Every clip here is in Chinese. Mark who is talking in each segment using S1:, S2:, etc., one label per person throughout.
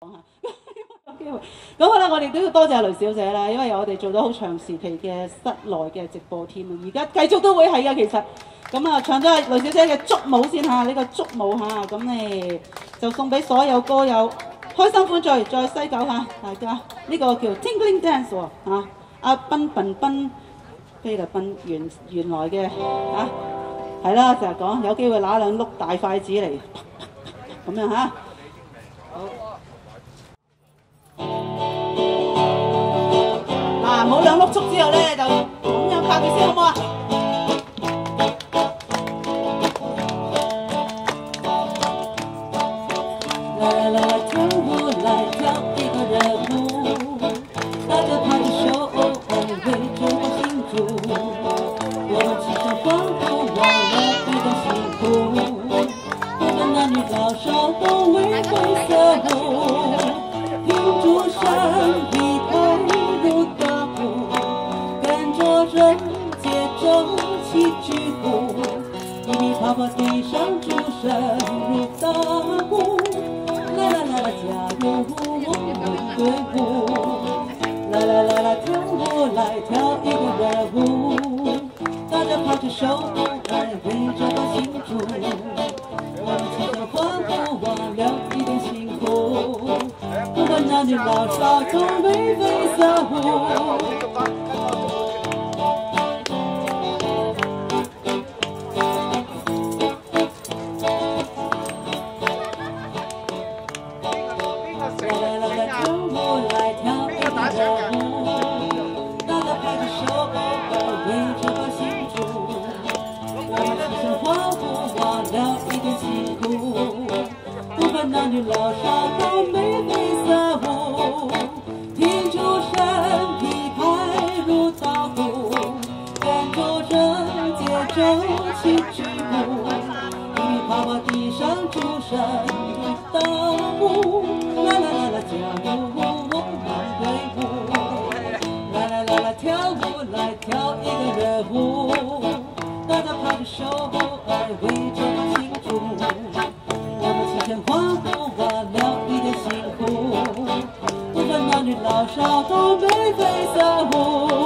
S1: 講下。咁好啦，我哋都要多謝雷小姐啦，因為我哋做咗好長時期嘅室內嘅直播添啊，而家繼續都會係嘅其實。咁啊，唱咗雷小姐嘅竹舞先吓，呢、個竹舞吓，咁咧就送俾所有歌友開心歡聚，再西九吓大家。呢、個叫 Tingling Dance 喎，阿斌斌斌菲律賓原原來嘅嚇，係啦，成日講有機會拿兩碌大筷子嚟咁樣嚇。嗱，之后咧，就咁样拍佢先好唔好啊？一米跑跑地上竹声入大鼓。啦啦啦啦，加入我们队伍。啦啦啦啦，跳舞来跳一个热舞，大家拍着手来围着我庆祝。我们齐声欢呼，忘了一点辛苦。不管男女老少，都为飞色舞。奏起曲步。一跑跑地上竹声入大鼓，啦啦啦啦，加入我们队伍。啦啦啦啦，跳舞来跳一个热舞，大家拍着手来围着我庆祝。我们齐声欢呼，忘了一点辛苦。不管男女老少，都眉飞色舞。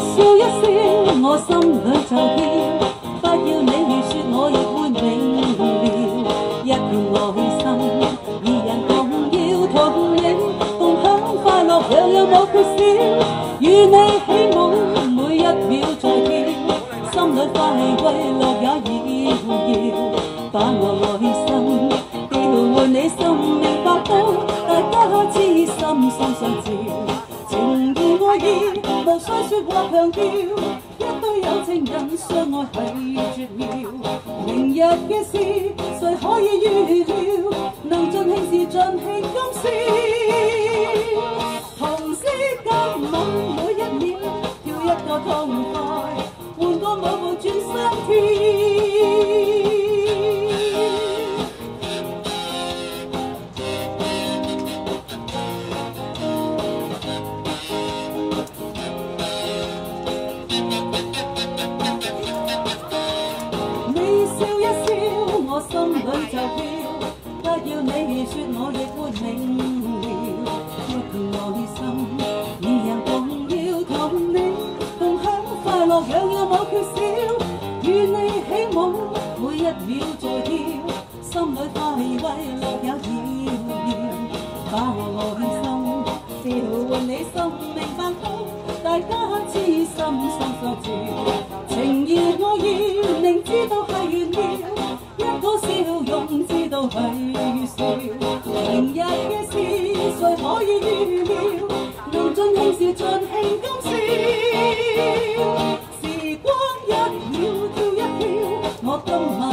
S2: 笑一笑，我心裏就跳。不要你預說，我亦会明了。一片愛心，二人共要同影共享快樂，樣樣冇缺少。與你起舞，每一秒在跳，心裏快慰樂也要要。把我爱心調換你生命百寶，大家知心心相照。情意，无需说话强调，一堆有情人相爱系绝妙。明日嘅事谁可以预料？能尽兴时尽兴今宵。我亦會明了。一片愛心，二人共要同你共享快樂，樣樣冇缺少。與你起舞，每一秒在跳，心裏快慰樂也要要。把我愛心調換你生命百寶，大家知心心相照。情義愛意，明知道係炫耀，一個笑容知道係預兆。明日谁可以预料能尽兴时尽兴今宵时光一秒跳一跳我今晚